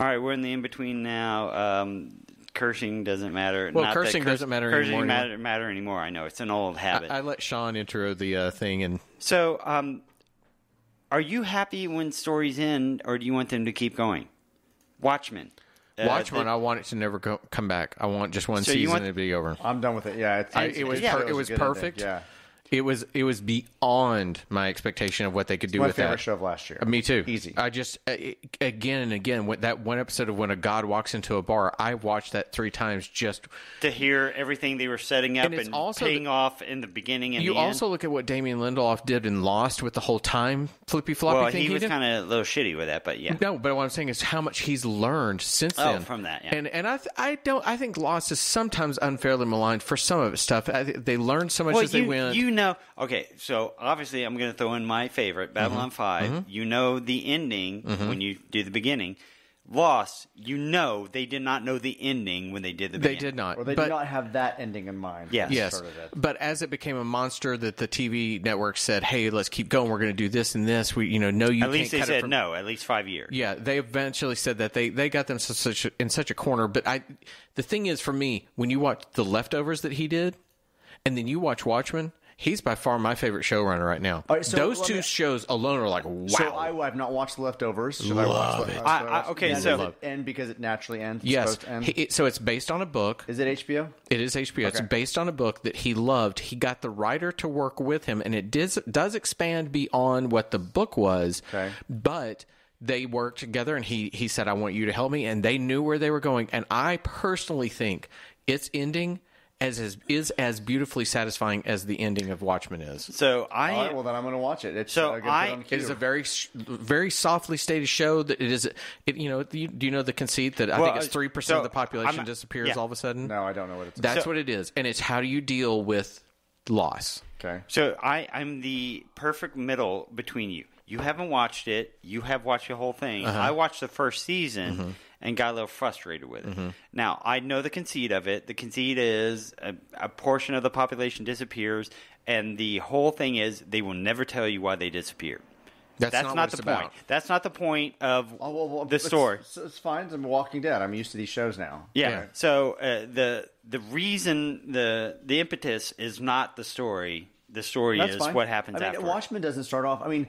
All right, we're in the in between now. Um, cursing doesn't matter. Well, Not that cursing curse- doesn't matter cursing anymore, Matter, matter anymore. I know it's an old habit. I, I let Sean intro the uh, thing, and so, um, are you happy when stories end, or do you want them to keep going? Watchmen. Uh, Watchmen. the- I want it to never go, come back. I want just one So season want- and to be over. I'm done with it. Yeah, it's, I, it was yeah, per- it it was a was good ending. perfect. Yeah, It was it was beyond my expectation of what they could do my with favorite that. show of last year. Me too. Easy. I just uh, it- again and again when that one episode of when a god walks into a bar, I watched that three times. Just to hear everything they were setting up And and, also paying the- off in the beginning and you also end. look at what Damon Lindelof did in Lost with the whole time flippy floppy Well, thing. he was kind of a little shitty with that, but yeah. No, but what I'm saying is how much he's learned since Oh, then from that, yeah. And and I th- I don't I think Lost is sometimes unfairly maligned for some of its stuff. I, they learn so much Well, as they you, went. you know, okay, so obviously I'm going to throw in my favorite, Mm-hmm. Babylon 5. You know the ending when you do the beginning. Lost, you know they did not know the ending when they did the they beginning. did not. Or they but, did not have that ending in mind. Yes. Yes, it. but as it became a monster, that the TV network said, "Hey, let's keep going. We're going to do this and this." We, you know, no, you At least they can't cut it said from- no, at least five years. Yeah, they eventually said that they they got them so- such a, in such a corner. But I, the thing is, for me, when you watch the leftovers that he did, and then you watch Watchmen, he's by far my favorite showrunner right now. All right, so Those two me- shows alone are like wow. So I, have not watched The Leftovers. Should I watch Love the, it. I- I- okay, and so- does it end because it naturally ends. It's yes, supposed to end? He- it- so it's based on a book. Is it HBO? It is HBO. It's based on a book that he loved. He got the writer to work with him, and it does does expand beyond what the book was. Okay. But they worked together, and he he said, "I want you to help me," and they knew where they were going. And I personally think its ending as is, is as beautifully satisfying as the ending of Watchmen is. So I All right, well then I'm going to watch it. It's So uh, I- it on It is a very, very softly stated show. That it is, it you know, do you, do you know the conceit that I think it's three percent so of the population I'm- disappears yeah. all of a sudden? no, I don't know what it's. That's So- what it is, and it's how do you deal with loss? okay. So I, I'm the perfect middle between you. You haven't watched it. You have watched the whole thing. Uh-huh. I watched the first season Mm-hmm. and got a little frustrated with it. Now I know the conceit of it. The conceit is a, a portion of the population disappears, and the whole thing is they will never tell you why they disappeared. That's, That's not, not, what the it's point. about. That's not the point of Oh, well, well, the story. It's, it's fine. I'm Walking Dead. I'm used to these shows now. Yeah. Yeah. So uh, the the reason the the impetus is not the story. The story That's is fine. what happens I mean, after. Watchmen doesn't start off. I mean,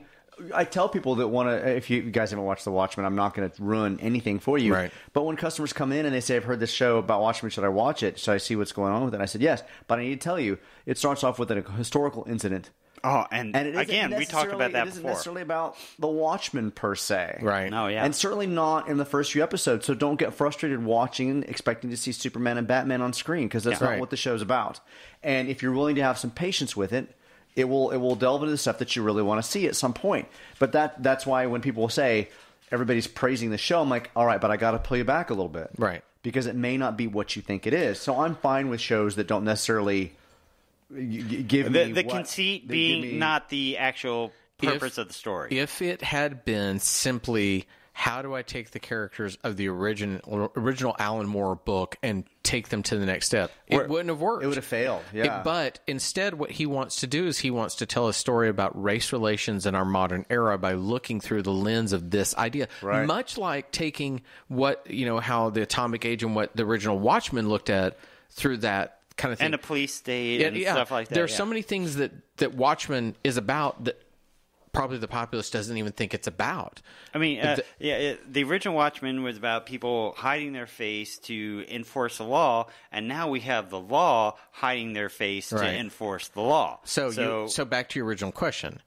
I tell people that want to. If you guys haven't watched The Watchmen, I'm not going to ruin anything for you. Right. But when customers come in and they say, "I've heard this show about Watchmen. Should I watch it? Should I see what's going on with it?" I said, "Yes." But I need to tell you, it starts off with a historical incident. Oh, and, And it isn't again, we talked about necessarily- that It isn't before. necessarily about the Watchmen per se, Right. No, yeah. And certainly not in the first few episodes. So don't get frustrated watching, and expecting to see Superman and Batman on screen because that's Yeah. not Right. what the show's about. And if you're willing to have some patience with it, it will it will delve into the stuff that you really want to see at some point. But that that's why when people say everybody's praising the show, I'm like, all right, but I got to pull you back a little bit, Right. Because it may not be what you think it is. So I'm fine with shows that don't necessarily g- g- give the me the what- conceit being me- not the actual purpose If- of the story. If it had been simply how do I take the characters of the original original Alan Moore book and take them to the next step, Or- it wouldn't have worked. it would have failed, It- yeah. but instead, what he wants to do is he wants to tell a story about race relations in our modern era by looking through the lens of this idea. Right. Much like taking what you know how the atomic age and what the original Watchmen looked at through that kind of thing and a police state and stuff like that. There are yeah. so many things that that Watchmen is about that probably the populace doesn't even think it's about. I mean, uh, The- yeah, it, the original Watchmen was about people hiding their face to enforce the law, and now we have the law hiding their face to enforce the law. So, you, so back to your original question.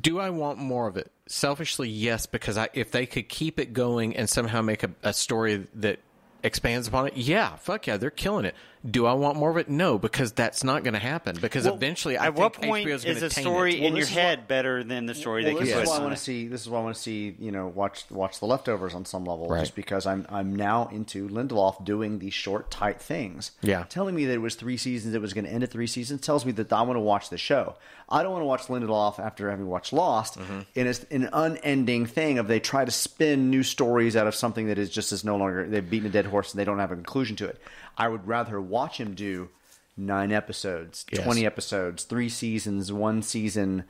Do I want more of it? Selfishly, yes, because I, if they could keep it going and somehow make a, a story that expands upon it, yeah, fuck yeah, they're killing it. Do I want more of it? No, because that's not going to happen. Because Well, eventually, I at think what point HBO is is a story Well, in your head what- better than the story Well, they this can is put why I want to see. This is why I want to see. You know, watch watch the leftovers on some level, Right. just because I'm I'm now into Lindelof doing these short, tight things. Yeah. telling me that it was three seasons, it was going to end at three seasons, tells me that I want to watch the show. I don't want to watch Lindelof after having watched Lost Mm-hmm. in a, in an unending thing of they try to spin new stories out of something that is just is no longer they've beaten a dead horse and they don't have a conclusion to it. I would rather watch him do nine episodes, Yes. twenty episodes, three seasons, one season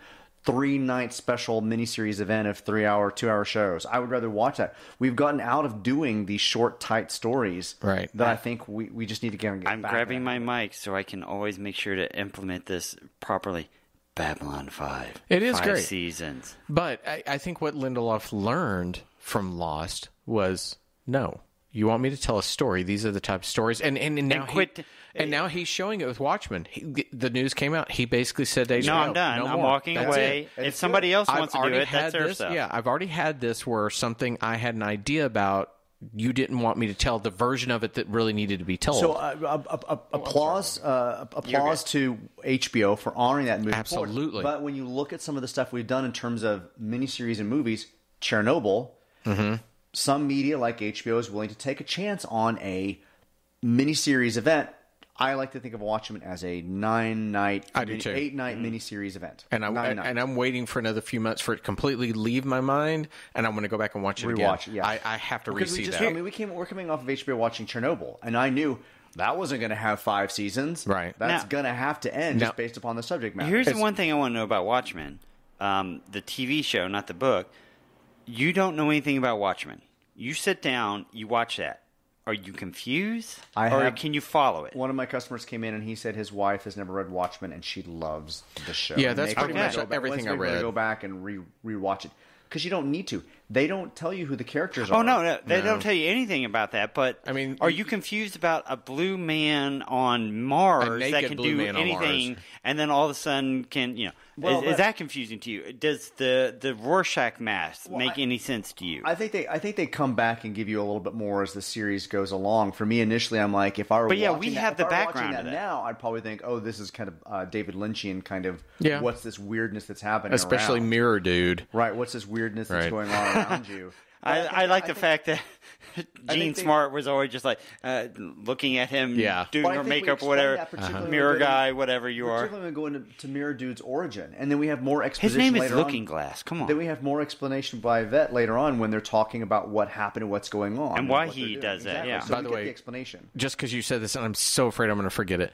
three night special miniseries event of three hour, two hour shows. I would rather watch that. We've gotten out of doing these short, tight stories. Right. That I think we, we just need to get, get I'm back grabbing at. my mic so I can always make sure to implement this properly. Babylon 5. It is Five great. seasons. But I, I think what Lindelof learned from Lost was no. You want me to tell a story? These are the type of stories, and and, and now And quit- he, and now he's showing it with Watchmen. He, the news came out. He basically said, to No, HBO, I'm done. No I'm more. walking That's away. it. If somebody else I've wants to do it, that's their this. stuff. Yeah, I've already had this where something I had an idea about. You didn't want me to tell the version of it that really needed to be told. So, uh, uh, uh, uh, applause, uh, applause to HBO for honoring that movie. forward. Absolutely. But when you look at some of the stuff we've done in terms of miniseries and movies, Chernobyl, Mm-hmm. Some media like HBO is willing to take a chance on a miniseries event. I like to think of Watchmen as a nine night, I do too. Mm-hmm. eight night miniseries event. and I'm and I'm waiting for another few months for it to completely leave my mind, and I'm going to go back and watch it again. rewatch. it, Yeah, I, I have to Because re-see just- that. I mean, we came. We're coming off of HBO watching Chernobyl, and I knew that wasn't going to have five seasons. Right. That's going to have to end Now- just based upon the subject matter. Here's the one thing I want to know about Watchmen, um, the TV show, not the book. You don't know anything about Watchmen. You sit down, you watch that. Are you confused, I or have- can you follow it? One of my customers came in and he said his wife has never read Watchmen and she loves the show. Yeah, And that's they pretty wanna much back- everything let's I make read. Go back and re rewatch it because you don't need to. They don't tell you who the characters are. Oh no, no, they No. don't tell you anything about that. But I mean, are you confused about a blue man on Mars that can do anything, and then all of a sudden can you know? Well, is, is that confusing to you? Does the the Rorschach mask Well, make I- any sense to you? I think they, I think they come back and give you a little bit more as the series goes along. For me, initially, I'm like, if I were, But yeah, we that- have if the I were watching background that that. now, I'd probably think, oh, this is kind of uh, David Lynchian kind of. Yeah. What's this weirdness that's happening? Especially around? Mirror Dude. Right. What's this weirdness that's going on around you? But I, think- I like the think- fact that Jean they- Smart was always just like uh, looking at him Yeah. doing Well, her makeup or whatever. that particularly Mirror when guy, into- whatever you are. Particularly when we go into to Mirror Dude's origin, and then we have more His exposition. name is Looking on. Glass. Come on. Then we have more explanation by Yvette later on when they're talking about what happened and what's going on And why he they're doing. does that, yeah. So By we the get way- the explanation. just because you said this, and I'm so afraid I'm going to forget it,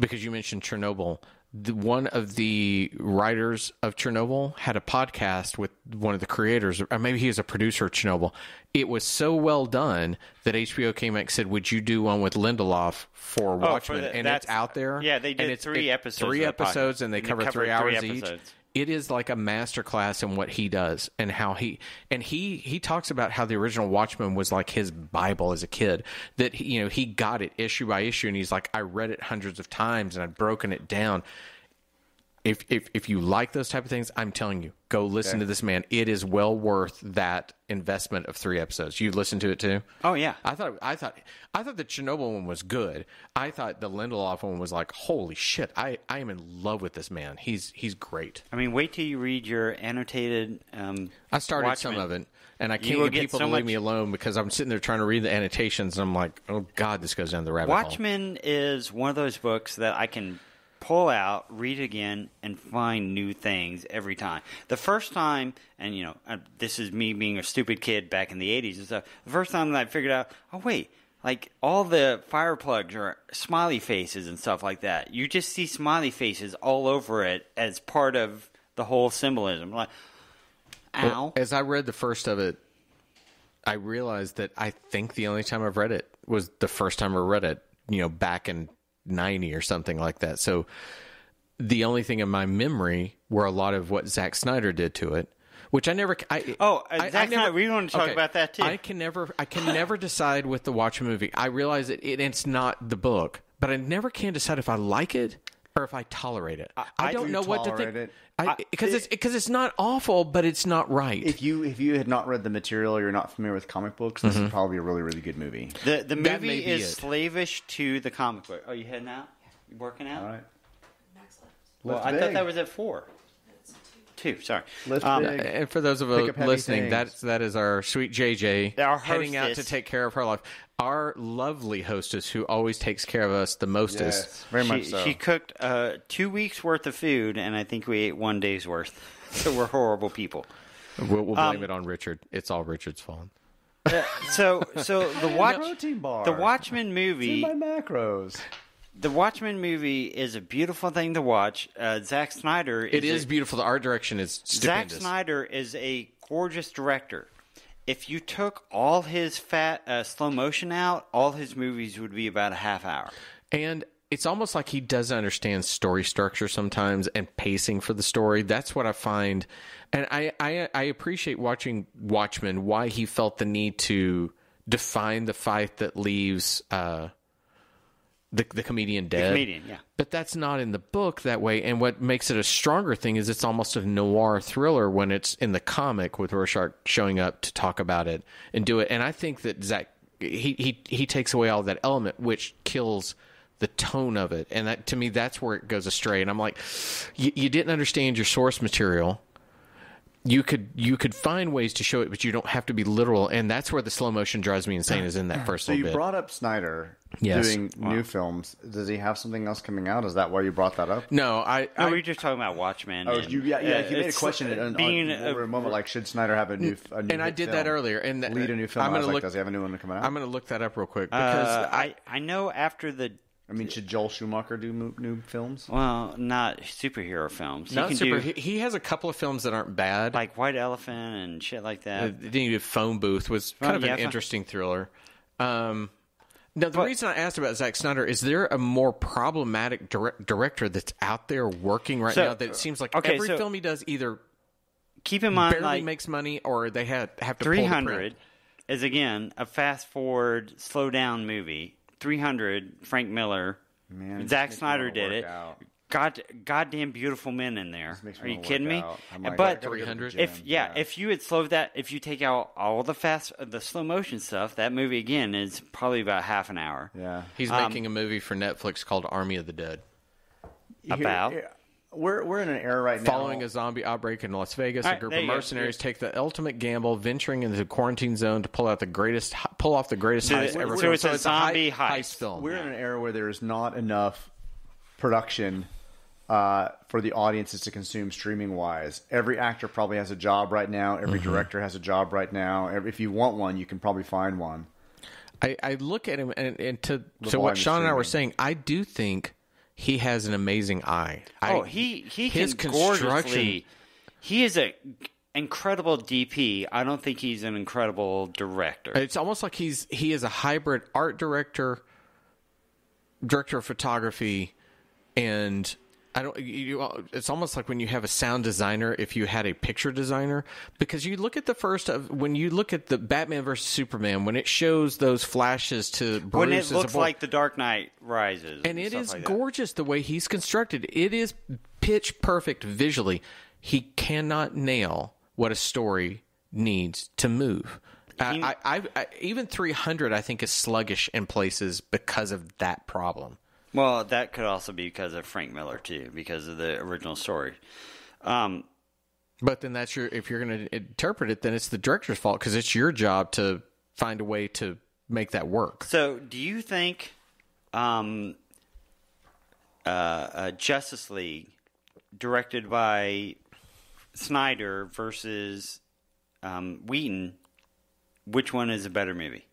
because you mentioned Chernobyl. The, one of the writers of Chernobyl had a podcast with one of the creators, or maybe he was a producer of Chernobyl. It was so well done that HBO came back and said, "Would you do one with Lindelof for Oh, for Watchmen?" the- and that's- it's out there. yeah, they did and it's, three it- episodes three of the podcast. episodes, and they And they cover covered three three hours each episodes. It is like a master class in what he does and how he and he he talks about how the original watchman was like his bible as a kid that he, you know he got it issue by issue and he's like i read it hundreds of times and i've broken it down if if if you like those type of things i'm telling you go listen to this man it is well worth that investment of three episodes you listened to it too Oh, yeah. i thought i thought i thought the chernobyl one was good i thought the lindelof one was like holy shit i i am in love with this man he's he's great I mean, wait till you read your annotated. Um, I started Watchmen. some of it, and I can't get people so to leave me alone because I'm sitting there trying to read the annotations, and I'm like, oh god, this goes down the rabbit hole. Watchmen is one of those books that I can pull out, read it again, and find new things every time. The first time, and you know, uh, this is me being a stupid kid back in the '80s and stuff. The first time that I figured out, oh wait. Like all the fire plugs are smiley faces and stuff like that. You just see smiley faces all over it as part of the whole symbolism. Like, ow. Well, as I read the first of it, I realized that I think the only time I've read it was the first time I read it, you know, back in '90 or something like that. So the only thing in my memory were a lot of what Zack Snyder did to it. Which I never. I, Oh, uh, I- I Zack never- Snyder, we want to talk about that, too. I can never. I can never decide with the Watchmen movie. I realize that it, it's not the book, but I never can decide if I like it or if I tolerate it. I, I don't do know what to tolerate think. it. Because it's because it's not awful, but it's not right. If you if you had not read the material, you're not familiar with comic books. This is mm-hmm. probably a really really good movie. The the movie is it. slavish to the comic book. Are you heading out? You working out? All right. Max left. Well, Lift I thought that was at four. It's two. Two. Sorry. Lift Um, big. and for those of Pick us listening, things. that's that is our sweet JJ Our heading out to take care of her life. Our lovely hostess who always takes care of us the mostest. Yes, very much she, so. she cooked uh, two weeks worth of food, and I think we ate one day's worth. So we're horrible people. We'll, we'll Um, blame it on Richard. It's all Richard's fault. So, so the watch, bar. the Watchmen It's in movie. my macros. The Watchmen movie is a beautiful thing to watch. Uh, Zack Snyder. It is is a- beautiful. The art direction is Zack. Snyder is a gorgeous director. If you took all his fat uh, slow motion out, all his movies would be about a half hour. And it's almost like he doesn't understand story structure sometimes and pacing for the story. That's what I find. And I, I, I appreciate watching Watchmen, why he felt the need to define the fight that leaves uh, the, the comedian dead. comedian, yeah. But that's not in the book that way. And what makes it a stronger thing is it's almost a noir thriller when it's in the comic with Rorschach showing up to talk about it and do it. And I think that Zack he he he takes away all that element, which kills the tone of it. And that to me, that's where it goes astray. And I'm like, you didn't understand your source material you could you could find ways to show it, but you don't have to be literal. And that's where the slow motion drives me insane. Is in that first So little you bit. brought up Snyder Yes. doing new films. Does he have something else coming out? Is that why you brought that up? no, I, No, I we were just talking about Watchmen. Oh, and, you, yeah, yeah. uh, He made a it's, question uh, on, being on, a- over a moment like, should Snyder have a new, a new and I did film? that earlier. And that- lead a new film. I'm was gonna like, look. does he have a new one coming out? I'm going to look that up real quick because uh, I I know after the I mean, should Joel Schumacher do mo- new films? well, not superhero films. not you can super. do he, he has a couple of films that aren't bad. like White Elephant and shit like that. Uh, then you did Phone Booth was kind Oh, of yeah, an Phone- interesting thriller. Um, now, the But- reason I asked about Zack Snyder is there a more problematic direct, director that's out there working right So- now that it seems like okay, every so- film he does either Keep in mind, barely like makes money or they have have to pull the print. is again a fast forward, slow down movie. Three hundred, Frank Miller, Man, it Zack just me Snyder did it. out. God, goddamn beautiful men in there. Are you kidding me? like, but gotta go to the 300? if yeah, if you had slowed that, if you take out all the fast, the slow motion stuff, that movie again is probably about half an hour. yeah, He's Um, making a movie for Netflix called Army of the Dead, About? Here- we're we're in an era right now. following a zombie outbreak in Las Vegas. All a group of you go. mercenaries take the ultimate gamble, venturing into the quarantine zone to pull out the greatest, pull off the greatest So heist ever. so filmed. it's a zombie hei- heist. film. We're in an era where there's not enough production uh, for the audiences to consume streaming wise. Every actor probably has a job right now. Every Mm-hmm. director has a job right now. If you want one, you can probably find one. I, I look at him and, and to to what of Sean and I were saying, I do think he has an amazing eye. I- Oh, he he his can construction- He is a incredible DP. I don't think he's an incredible director. It's almost like he's he is a hybrid art director, director of photography, and I don't. You, it's almost like when you have a sound designer if you had a picture designer because you look at the first of when you look at the Batman versus Superman when it shows those flashes to Bruce when it looks like The Dark Knight Rises, and it stuff is like gorgeous the way he's constructed. It is pitch perfect visually. He cannot nail what a story needs to move. He- I, I, I, even 300, I think, is sluggish in places because of that problem. Well, that could also be because of Frank Miller too, because of the original story. Um, But then that's your if you're going to interpret it, then it's the director's fault because it's your job to find a way to make that work. so, do you think um, uh, uh, Justice League, directed by Snyder versus um, Whedon, which one is a better movie?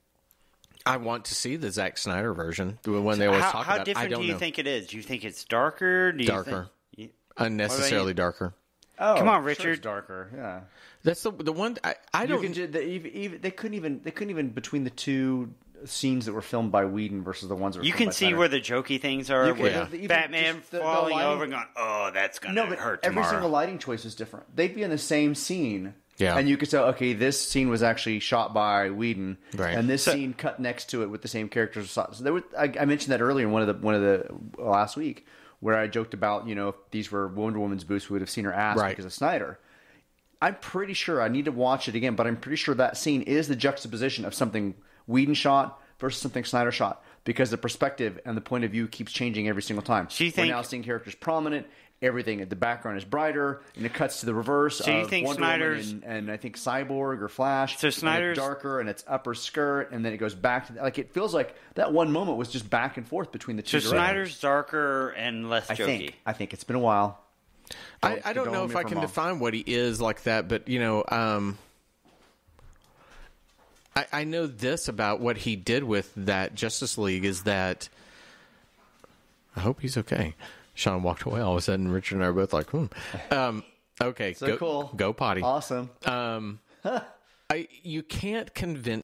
I want to see the Zack Snyder version, the one they always how talk how about. I different don't do you know. think it is? Do you think it's darker? Do you Darker. Think, Unnecessarily darker. Oh, Come on, sure it's Richard. darker. Yeah, That's the the one I, I don't. can. They, even, even, they couldn't even. They couldn't even between the two scenes that were filmed by Whedon versus the ones that were you filmed can by see Snyder. where the jokey things are. Can- with the- even Batman just the- the falling lighting- over and going, "Oh, that's gonna No, but hurt every single lighting choice is different. They'd be in the same scene. Yeah. And you could say, okay, this scene was actually shot by Whedon, Right. and this So- scene cut next to it with the same characters. So there was, I, I mentioned that earlier in one of the one of the uh, last week where I joked about, you know, if these were Wonder Woman's boots, we would have seen her ass Right. because of Snyder. I'm pretty sure I need to watch it again, but I'm pretty sure that scene is the juxtaposition of something Whedon shot versus something Snyder shot because the perspective and the point of view keeps changing every single time. So you We're now seeing characters prominent. Everything at the background is brighter, and it cuts to the reverse. So you of think Wonder Woman Snyder's- and, and I think Cyborg or Flash. So and it's Snyder's- darker and it's upper skirt, and then it goes back to like it feels like that one moment was just back and forth between the so two. directors. Snyder's darker and less I jokey. think I think it's been a while. I, I don't don't know if I can I'm define what he is like that, but you know, um, I, I know this about what he did with that Justice League is that I hope he's okay. Sean walked away. All of a sudden, Richard and I are both like, hmm. Um, okay, So go, cool. Go potty. Awesome. Um, I you can't convince